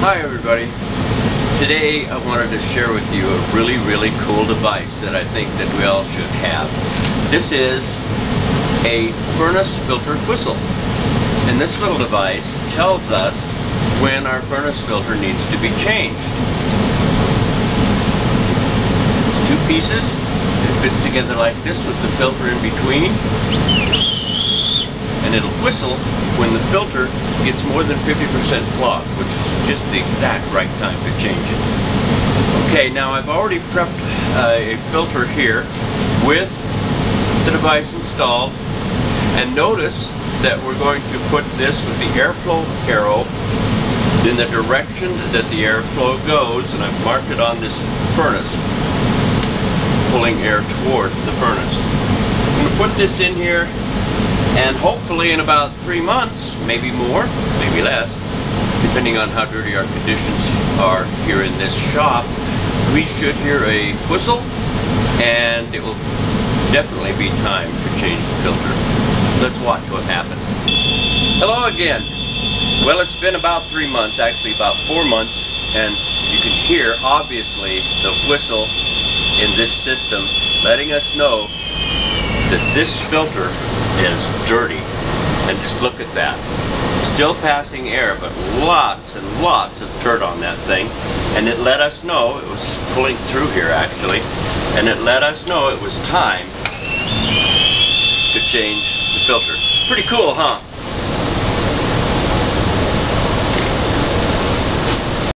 Hi everybody. Today I wanted to share with you a really really cool device that I think that we all should have. This is a furnace filter whistle. And this little device tells us when our furnace filter needs to be changed. It's two pieces. It fits together like this with the filter in between and it'll whistle when the filter gets more than 50% clogged, which is just the exact right time to change it. Okay, now I've already prepped uh, a filter here with the device installed, and notice that we're going to put this with the airflow arrow in the direction that the airflow goes, and I've marked it on this furnace, pulling air toward the furnace. I'm going to put this in here and hopefully in about three months, maybe more, maybe less, depending on how dirty our conditions are here in this shop, we should hear a whistle and it will definitely be time to change the filter. Let's watch what happens. Hello again. Well, it's been about three months, actually about four months, and you can hear, obviously, the whistle in this system letting us know that this filter is dirty. And just look at that. Still passing air, but lots and lots of dirt on that thing. And it let us know, it was pulling through here actually, and it let us know it was time to change the filter. Pretty cool, huh?